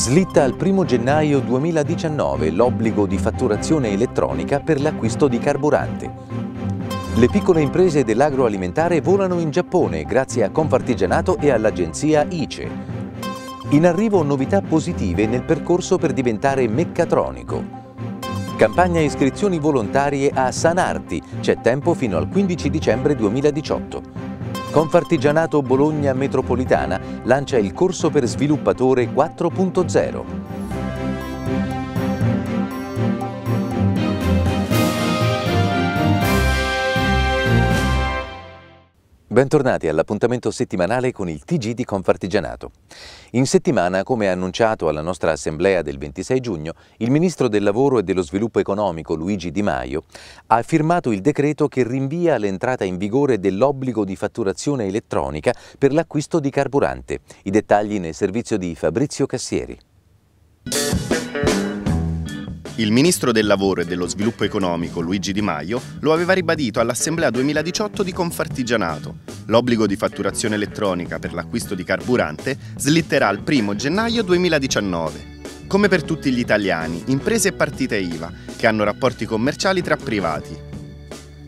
Slitta al 1 gennaio 2019 l'obbligo di fatturazione elettronica per l'acquisto di carburante. Le piccole imprese dell'agroalimentare volano in Giappone grazie a Confartigianato e all'agenzia ICE. In arrivo novità positive nel percorso per diventare meccatronico. Campagna iscrizioni volontarie a Sanarti, c'è tempo fino al 15 dicembre 2018. Confartigianato Bologna Metropolitana lancia il corso per sviluppatore 4.0. Bentornati all'appuntamento settimanale con il TG di Confartigianato. In settimana, come annunciato alla nostra assemblea del 26 giugno, il Ministro del Lavoro e dello Sviluppo Economico Luigi Di Maio ha firmato il decreto che rinvia l'entrata in vigore dell'obbligo di fatturazione elettronica per l'acquisto di carburante. I dettagli nel servizio di Fabrizio Cassieri. Il ministro del lavoro e dello sviluppo economico Luigi Di Maio lo aveva ribadito all'Assemblea 2018 di Confartigianato. L'obbligo di fatturazione elettronica per l'acquisto di carburante slitterà al 1 gennaio 2019. Come per tutti gli italiani, imprese e partite IVA, che hanno rapporti commerciali tra privati.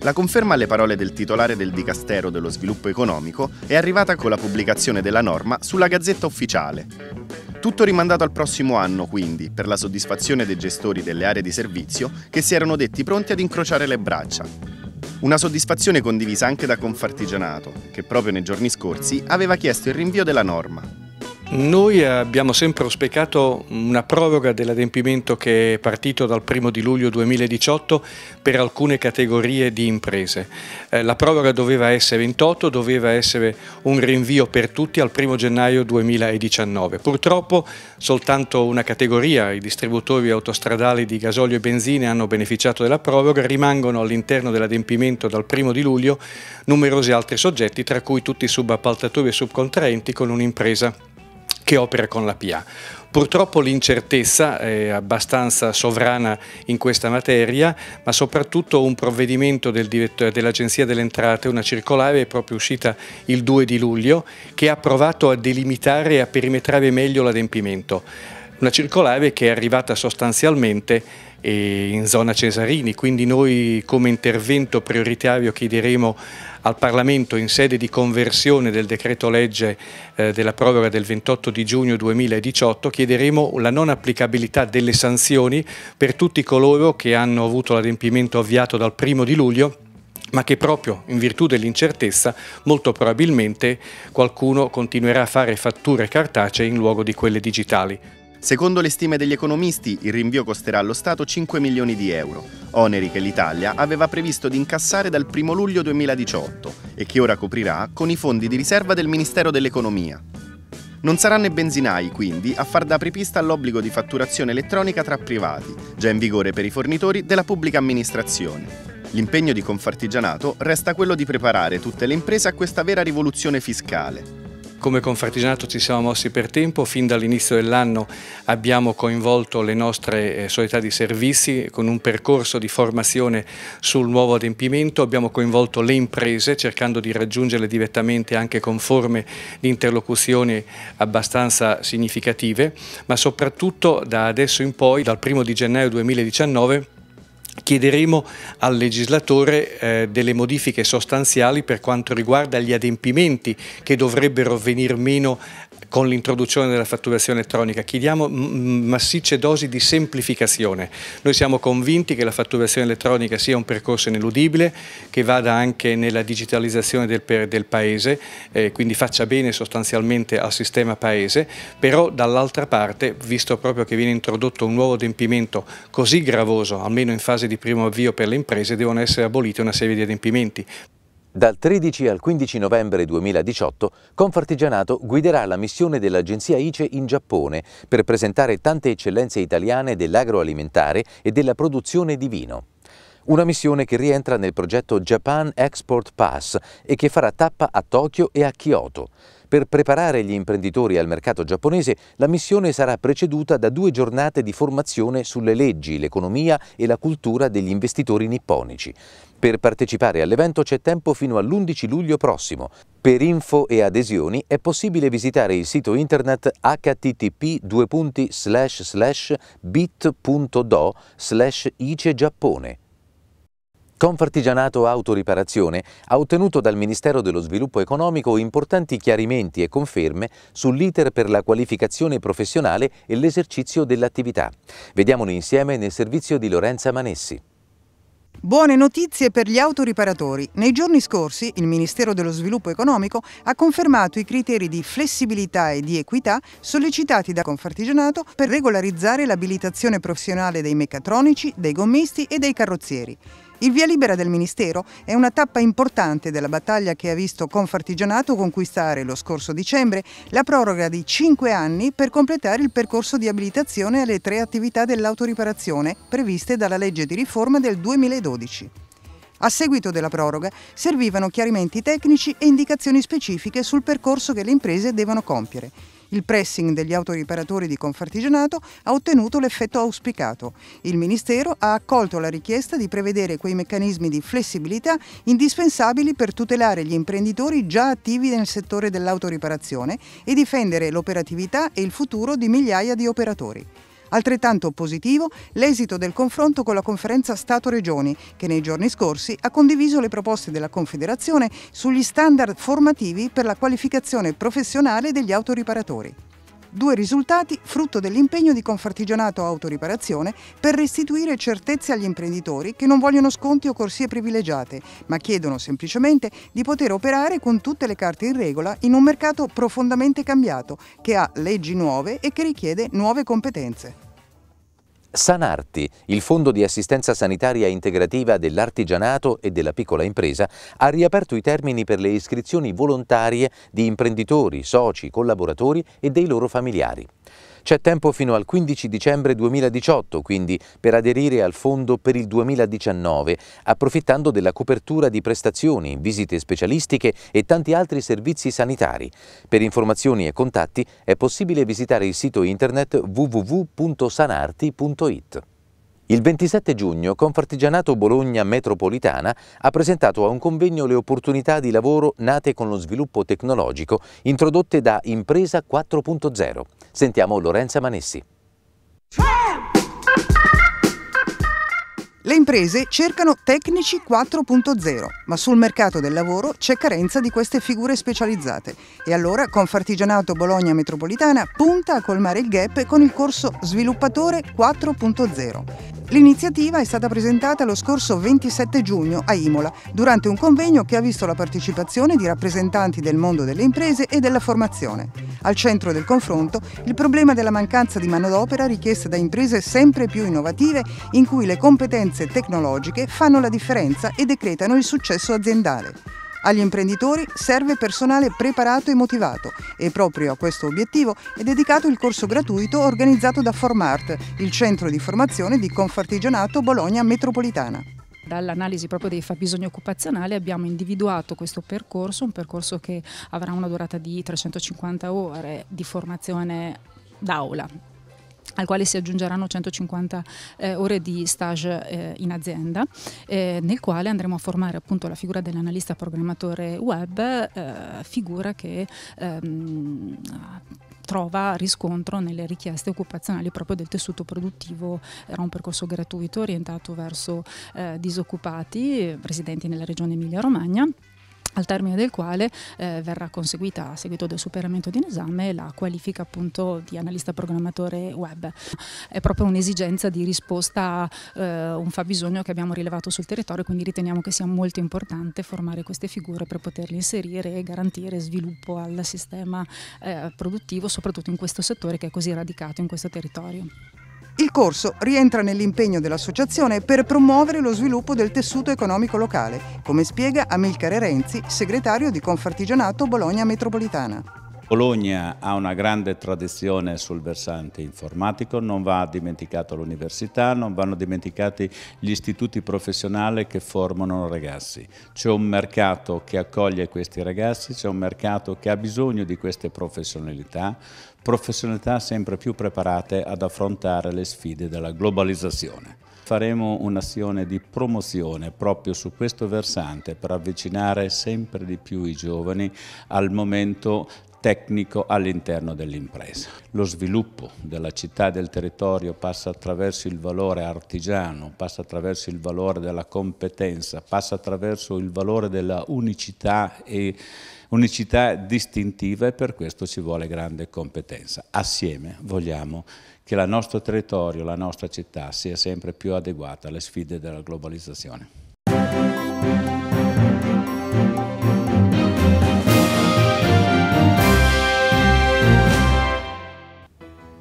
La conferma alle parole del titolare del Dicastero dello Sviluppo Economico è arrivata con la pubblicazione della norma sulla Gazzetta Ufficiale. Tutto rimandato al prossimo anno, quindi, per la soddisfazione dei gestori delle aree di servizio che si erano detti pronti ad incrociare le braccia. Una soddisfazione condivisa anche da Confartigianato, che proprio nei giorni scorsi aveva chiesto il rinvio della norma. Noi abbiamo sempre auspicato una proroga dell'adempimento che è partito dal 1 di luglio 2018 per alcune categorie di imprese. Eh, la proroga doveva essere 28, doveva essere un rinvio per tutti al 1 gennaio 2019. Purtroppo soltanto una categoria, i distributori autostradali di gasolio e benzine hanno beneficiato della proroga, rimangono all'interno dell'adempimento dal 1 di luglio numerosi altri soggetti, tra cui tutti i subappaltatori e subcontraenti con un'impresa che opera con la PA. Purtroppo l'incertezza è abbastanza sovrana in questa materia, ma soprattutto un provvedimento del dell'Agenzia delle Entrate, una circolare è proprio uscita il 2 di luglio, che ha provato a delimitare e a perimetrare meglio l'adempimento. Una circolare che è arrivata sostanzialmente in zona Cesarini, quindi noi come intervento prioritario chiederemo al Parlamento in sede di conversione del decreto legge eh, della proroga del 28 di giugno 2018 chiederemo la non applicabilità delle sanzioni per tutti coloro che hanno avuto l'adempimento avviato dal primo di luglio ma che proprio in virtù dell'incertezza molto probabilmente qualcuno continuerà a fare fatture cartacee in luogo di quelle digitali. Secondo le stime degli economisti, il rinvio costerà allo Stato 5 milioni di euro, oneri che l'Italia aveva previsto di incassare dal 1 luglio 2018 e che ora coprirà con i fondi di riserva del Ministero dell'Economia. Non saranno i benzinai, quindi, a far da apripista all'obbligo di fatturazione elettronica tra privati, già in vigore per i fornitori della pubblica amministrazione. L'impegno di Confartigianato resta quello di preparare tutte le imprese a questa vera rivoluzione fiscale, come Confartigianato ci siamo mossi per tempo, fin dall'inizio dell'anno abbiamo coinvolto le nostre eh, società di servizi con un percorso di formazione sul nuovo adempimento, abbiamo coinvolto le imprese cercando di raggiungerle direttamente anche con forme di interlocuzione abbastanza significative, ma soprattutto da adesso in poi, dal 1 di gennaio 2019, chiederemo al legislatore eh, delle modifiche sostanziali per quanto riguarda gli adempimenti che dovrebbero venir meno con l'introduzione della fatturazione elettronica, chiediamo massicce dosi di semplificazione. Noi siamo convinti che la fatturazione elettronica sia un percorso ineludibile, che vada anche nella digitalizzazione del, del Paese, eh, quindi faccia bene sostanzialmente al sistema Paese, però dall'altra parte, visto proprio che viene introdotto un nuovo adempimento così gravoso, almeno in fase di primo avvio per le imprese, devono essere abolite una serie di adempimenti. Dal 13 al 15 novembre 2018 Confartigianato guiderà la missione dell'agenzia ICE in Giappone per presentare tante eccellenze italiane dell'agroalimentare e della produzione di vino. Una missione che rientra nel progetto Japan Export Pass e che farà tappa a Tokyo e a Kyoto. Per preparare gli imprenditori al mercato giapponese, la missione sarà preceduta da due giornate di formazione sulle leggi, l'economia e la cultura degli investitori nipponici. Per partecipare all'evento c'è tempo fino all'11 luglio prossimo. Per info e adesioni è possibile visitare il sito internet http bit.do icegiappone. Confartigianato Autoriparazione ha ottenuto dal Ministero dello Sviluppo Economico importanti chiarimenti e conferme sull'iter per la qualificazione professionale e l'esercizio dell'attività. Vediamoli insieme nel servizio di Lorenza Manessi. Buone notizie per gli autoriparatori. Nei giorni scorsi il Ministero dello Sviluppo Economico ha confermato i criteri di flessibilità e di equità sollecitati da Confartigianato per regolarizzare l'abilitazione professionale dei meccatronici, dei gommisti e dei carrozzieri. Il via libera del Ministero è una tappa importante della battaglia che ha visto Confartigianato conquistare lo scorso dicembre la proroga di cinque anni per completare il percorso di abilitazione alle tre attività dell'autoriparazione previste dalla legge di riforma del 2012. A seguito della proroga servivano chiarimenti tecnici e indicazioni specifiche sul percorso che le imprese devono compiere. Il pressing degli autoriparatori di Confartigianato ha ottenuto l'effetto auspicato. Il Ministero ha accolto la richiesta di prevedere quei meccanismi di flessibilità indispensabili per tutelare gli imprenditori già attivi nel settore dell'autoriparazione e difendere l'operatività e il futuro di migliaia di operatori. Altrettanto positivo l'esito del confronto con la conferenza Stato-Regioni, che nei giorni scorsi ha condiviso le proposte della Confederazione sugli standard formativi per la qualificazione professionale degli autoriparatori. Due risultati frutto dell'impegno di Confartigianato Autoriparazione per restituire certezze agli imprenditori che non vogliono sconti o corsie privilegiate, ma chiedono semplicemente di poter operare con tutte le carte in regola in un mercato profondamente cambiato, che ha leggi nuove e che richiede nuove competenze. Sanarti, il Fondo di assistenza sanitaria integrativa dell'artigianato e della piccola impresa, ha riaperto i termini per le iscrizioni volontarie di imprenditori, soci, collaboratori e dei loro familiari. C'è tempo fino al 15 dicembre 2018, quindi, per aderire al fondo per il 2019, approfittando della copertura di prestazioni, visite specialistiche e tanti altri servizi sanitari. Per informazioni e contatti è possibile visitare il sito internet www.sanarti.it. Il 27 giugno Confartigianato Bologna Metropolitana ha presentato a un convegno le opportunità di lavoro nate con lo sviluppo tecnologico introdotte da Impresa 4.0. Sentiamo Lorenza Manessi. Le imprese cercano tecnici 4.0, ma sul mercato del lavoro c'è carenza di queste figure specializzate. E allora Confartigianato Bologna Metropolitana punta a colmare il gap con il corso Sviluppatore 4.0. L'iniziativa è stata presentata lo scorso 27 giugno a Imola, durante un convegno che ha visto la partecipazione di rappresentanti del mondo delle imprese e della formazione. Al centro del confronto il problema della mancanza di manodopera richiesta da imprese sempre più innovative in cui le competenze tecnologiche fanno la differenza e decretano il successo aziendale. Agli imprenditori serve personale preparato e motivato e proprio a questo obiettivo è dedicato il corso gratuito organizzato da Formart, il centro di formazione di Confartigianato Bologna Metropolitana. Dall'analisi proprio dei fabbisogni occupazionali abbiamo individuato questo percorso, un percorso che avrà una durata di 350 ore di formazione d'aula al quale si aggiungeranno 150 eh, ore di stage eh, in azienda, eh, nel quale andremo a formare appunto la figura dell'analista programmatore web, eh, figura che ehm, trova riscontro nelle richieste occupazionali proprio del tessuto produttivo. Era un percorso gratuito orientato verso eh, disoccupati residenti nella regione Emilia-Romagna al termine del quale eh, verrà conseguita a seguito del superamento di un esame la qualifica appunto di analista programmatore web. È proprio un'esigenza di risposta a eh, un fabbisogno che abbiamo rilevato sul territorio, quindi riteniamo che sia molto importante formare queste figure per poterle inserire e garantire sviluppo al sistema eh, produttivo, soprattutto in questo settore che è così radicato in questo territorio. Il corso rientra nell'impegno dell'associazione per promuovere lo sviluppo del tessuto economico locale, come spiega Amilcare Renzi, segretario di Confartigianato Bologna Metropolitana. Bologna ha una grande tradizione sul versante informatico, non va dimenticato l'università, non vanno dimenticati gli istituti professionali che formano ragazzi. C'è un mercato che accoglie questi ragazzi, c'è un mercato che ha bisogno di queste professionalità, professionalità sempre più preparate ad affrontare le sfide della globalizzazione. faremo un'azione di promozione proprio su questo versante per avvicinare sempre di più i giovani al momento tecnico all'interno dell'impresa. Lo sviluppo della città e del territorio passa attraverso il valore artigiano, passa attraverso il valore della competenza, passa attraverso il valore della unicità e unicità distintiva e per questo ci vuole grande competenza. Assieme vogliamo che il nostro territorio, la nostra città sia sempre più adeguata alle sfide della globalizzazione.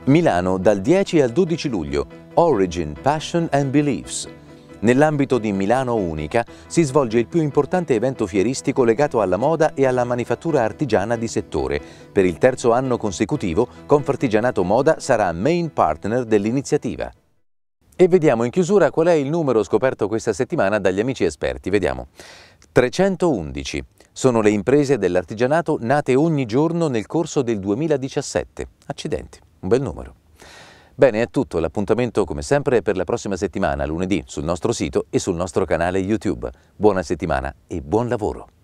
Milano dal 10 al 12 luglio, Origin, Passion and Beliefs. Nell'ambito di Milano Unica si svolge il più importante evento fieristico legato alla moda e alla manifattura artigiana di settore. Per il terzo anno consecutivo, Confartigianato Moda sarà main partner dell'iniziativa. E vediamo in chiusura qual è il numero scoperto questa settimana dagli amici esperti. Vediamo. 311. Sono le imprese dell'artigianato nate ogni giorno nel corso del 2017. Accidenti. Un bel numero. Bene, è tutto. L'appuntamento, come sempre, è per la prossima settimana, lunedì, sul nostro sito e sul nostro canale YouTube. Buona settimana e buon lavoro!